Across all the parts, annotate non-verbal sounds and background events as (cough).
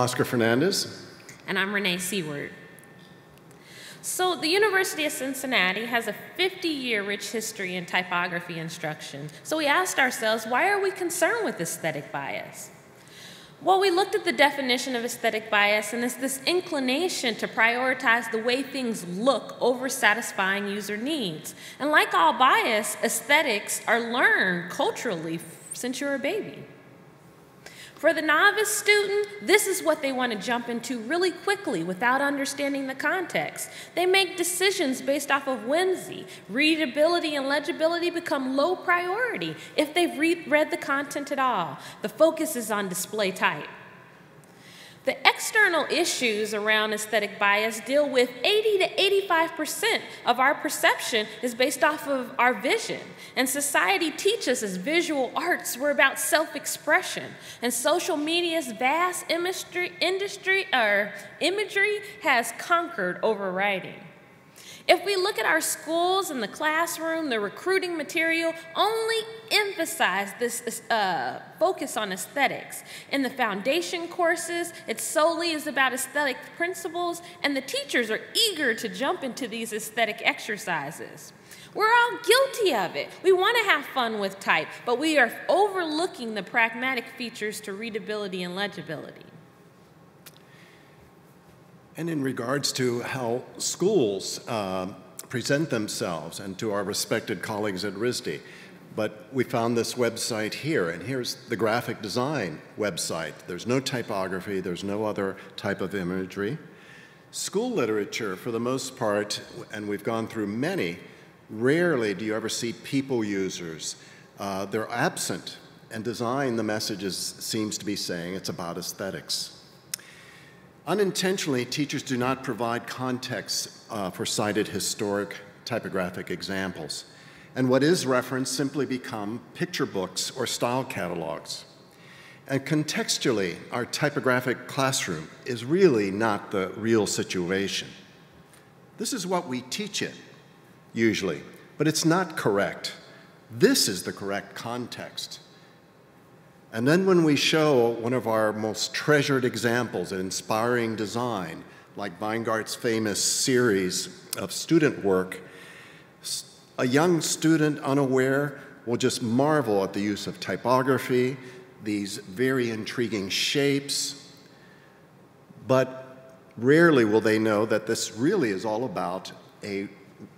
Oscar Fernandez. And I'm Renee Seward. So, the University of Cincinnati has a 50 year rich history in typography instruction. So, we asked ourselves, why are we concerned with aesthetic bias? Well, we looked at the definition of aesthetic bias, and it's this inclination to prioritize the way things look over satisfying user needs. And like all bias, aesthetics are learned culturally since you're a baby. For the novice student, this is what they want to jump into really quickly without understanding the context. They make decisions based off of whimsy. Readability and legibility become low priority if they've re read the content at all. The focus is on display type. The external issues around aesthetic bias deal with 80 to 85% of our perception is based off of our vision. And society teaches us as visual arts were about self-expression. And social media's vast industry, industry or imagery has conquered over writing. If we look at our schools and the classroom, the recruiting material only emphasize this uh, focus on aesthetics. In the foundation courses, it solely is about aesthetic principles, and the teachers are eager to jump into these aesthetic exercises. We're all guilty of it. We want to have fun with type, but we are overlooking the pragmatic features to readability and legibility. And in regards to how schools uh, present themselves and to our respected colleagues at RISD, but we found this website here, and here's the graphic design website. There's no typography, there's no other type of imagery. School literature, for the most part, and we've gone through many, rarely do you ever see people users. Uh, they're absent, and design, the message seems to be saying it's about aesthetics. Unintentionally, teachers do not provide context uh, for cited historic typographic examples. And what is referenced simply become picture books or style catalogs. And contextually, our typographic classroom is really not the real situation. This is what we teach it, usually, but it's not correct. This is the correct context. And then when we show one of our most treasured examples of inspiring design, like Weingart's famous series of student work, a young student unaware will just marvel at the use of typography, these very intriguing shapes, but rarely will they know that this really is all about a,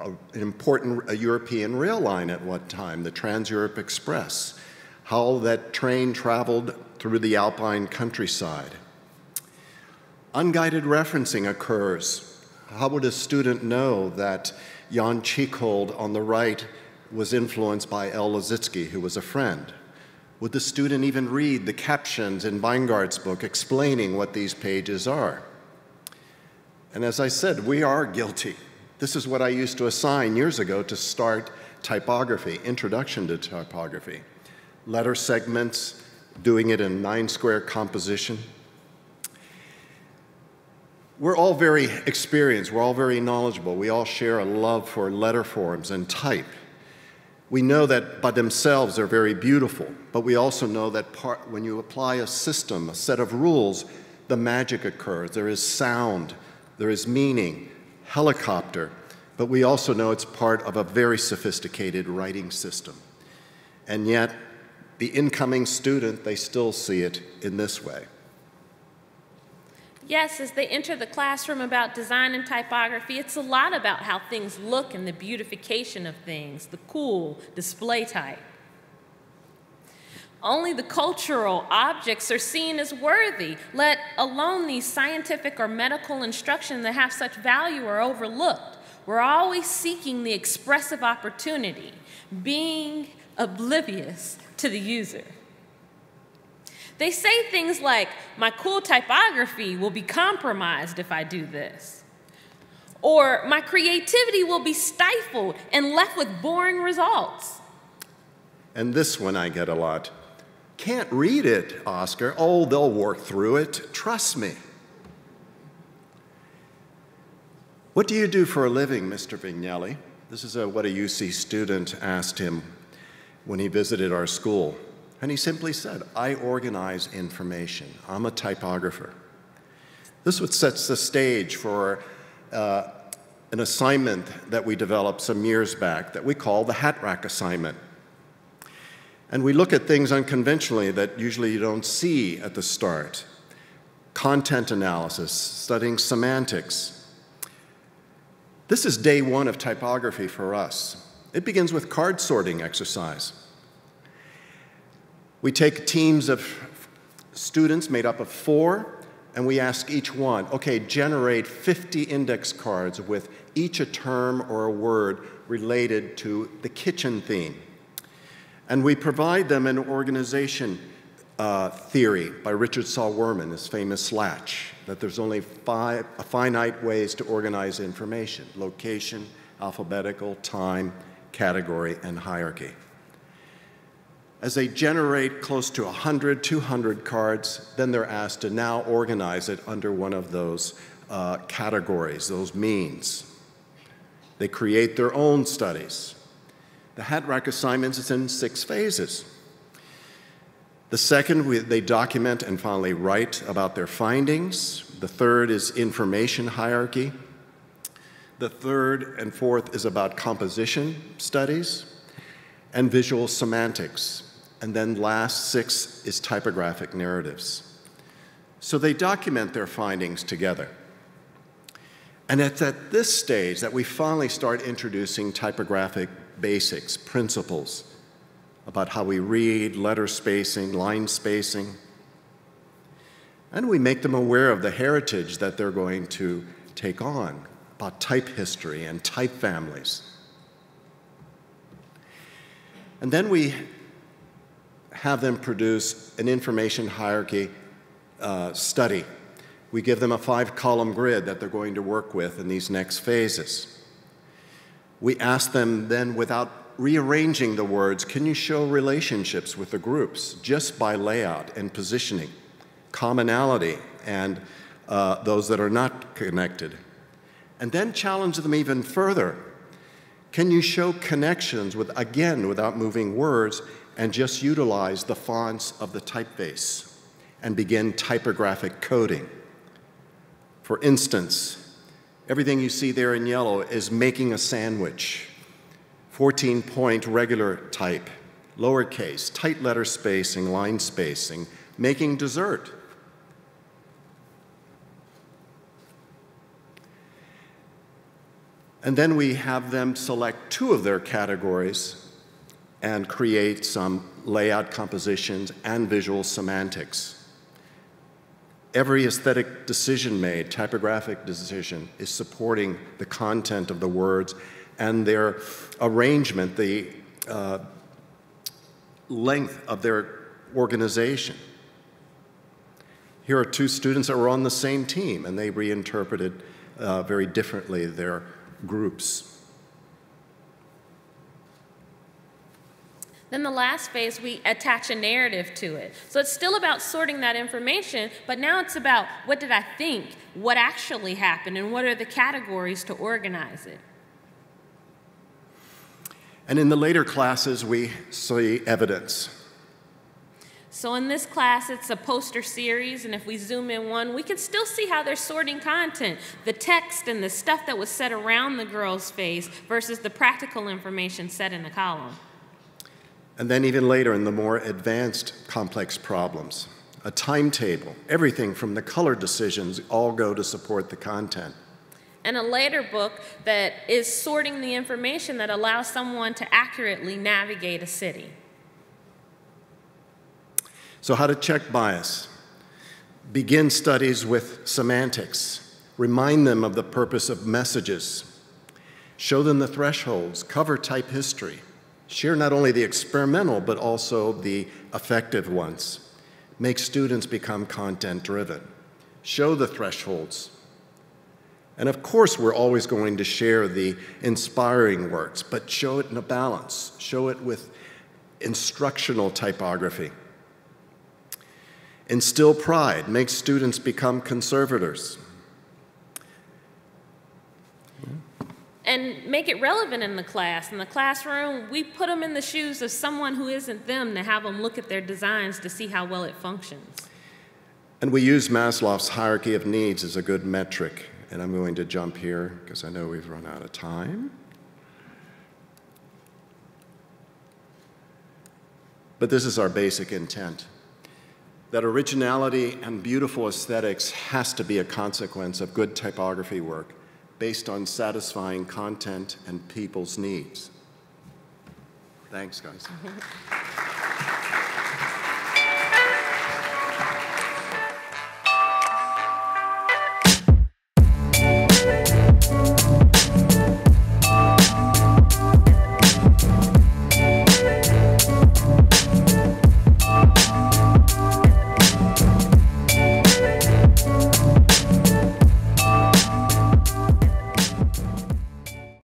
a an important a European rail line at one time, the Trans-Europe Express how that train traveled through the alpine countryside. Unguided referencing occurs. How would a student know that Jan Tschichold on the right was influenced by El Lissitzky, who was a friend? Would the student even read the captions in Weingart's book explaining what these pages are? And as I said, we are guilty. This is what I used to assign years ago to start typography, Introduction to Typography letter segments, doing it in nine square composition. We're all very experienced, we're all very knowledgeable, we all share a love for letter forms and type. We know that by themselves they're very beautiful, but we also know that part, when you apply a system, a set of rules, the magic occurs. There is sound, there is meaning, helicopter, but we also know it's part of a very sophisticated writing system. And yet, the incoming student, they still see it in this way. Yes, as they enter the classroom about design and typography, it's a lot about how things look and the beautification of things, the cool display type. Only the cultural objects are seen as worthy, let alone these scientific or medical instruction that have such value are overlooked. We're always seeking the expressive opportunity, being oblivious to the user. They say things like, my cool typography will be compromised if I do this. Or my creativity will be stifled and left with boring results. And this one I get a lot. Can't read it, Oscar. Oh, they'll work through it. Trust me. What do you do for a living, Mr. Vignelli? This is a, what a UC student asked him when he visited our school. And he simply said, I organize information. I'm a typographer. This what sets the stage for uh, an assignment that we developed some years back that we call the hat rack assignment. And we look at things unconventionally that usually you don't see at the start. Content analysis, studying semantics. This is day one of typography for us. It begins with card sorting exercise. We take teams of students made up of four and we ask each one, okay, generate 50 index cards with each a term or a word related to the kitchen theme. And we provide them an organization uh, theory by Richard Saul Wurman, his famous LATCH, that there's only five, finite ways to organize information, location, alphabetical, time, category, and hierarchy. As they generate close to 100, 200 cards, then they're asked to now organize it under one of those uh, categories, those means. They create their own studies. The hat rack assignments is in six phases. The second, they document and finally write about their findings. The third is information hierarchy. The third and fourth is about composition studies and visual semantics. And then last six is typographic narratives. So they document their findings together. And it's at this stage that we finally start introducing typographic basics, principles about how we read, letter spacing, line spacing. And we make them aware of the heritage that they're going to take on about type history and type families. And then we have them produce an information hierarchy uh, study. We give them a five column grid that they're going to work with in these next phases. We ask them then, without rearranging the words, can you show relationships with the groups just by layout and positioning, commonality, and uh, those that are not connected? And then challenge them even further. Can you show connections with, again, without moving words, and just utilize the fonts of the typeface and begin typographic coding. For instance, everything you see there in yellow is making a sandwich. 14 point regular type, lowercase, tight letter spacing, line spacing, making dessert. And then we have them select two of their categories and create some layout compositions and visual semantics. Every aesthetic decision made, typographic decision, is supporting the content of the words and their arrangement, the uh, length of their organization. Here are two students that were on the same team, and they reinterpreted uh, very differently their groups. Then the last phase, we attach a narrative to it. So it's still about sorting that information, but now it's about what did I think, what actually happened, and what are the categories to organize it. And in the later classes, we see evidence. So in this class, it's a poster series, and if we zoom in one, we can still see how they're sorting content, the text and the stuff that was set around the girl's face versus the practical information set in the column. And then even later in the more advanced complex problems, a timetable, everything from the color decisions all go to support the content. And a later book that is sorting the information that allows someone to accurately navigate a city. So, how to check bias? Begin studies with semantics. Remind them of the purpose of messages. Show them the thresholds. Cover type history. Share not only the experimental, but also the effective ones. Make students become content driven. Show the thresholds. And of course, we're always going to share the inspiring works, but show it in a balance. Show it with instructional typography. Instill pride, make students become conservators. and make it relevant in the class. In the classroom, we put them in the shoes of someone who isn't them to have them look at their designs to see how well it functions. And we use Maslow's hierarchy of needs as a good metric. And I'm going to jump here because I know we've run out of time. But this is our basic intent that originality and beautiful aesthetics has to be a consequence of good typography work based on satisfying content and people's needs. Thanks, guys. (laughs)